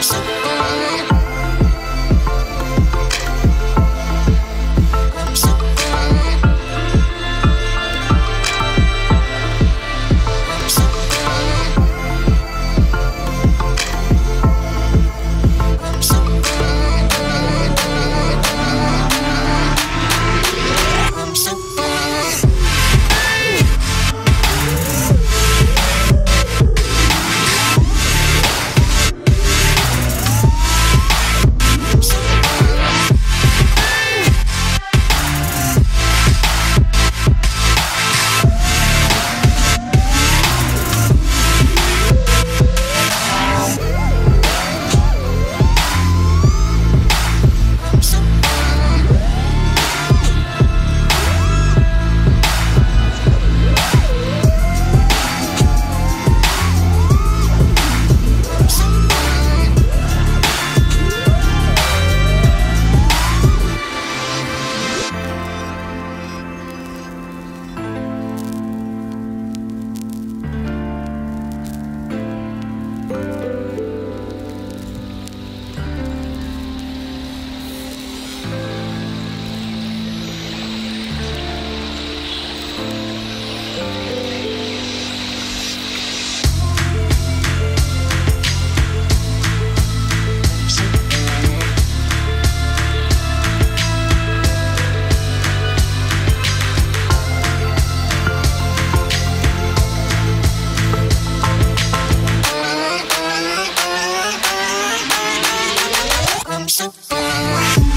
So Bye.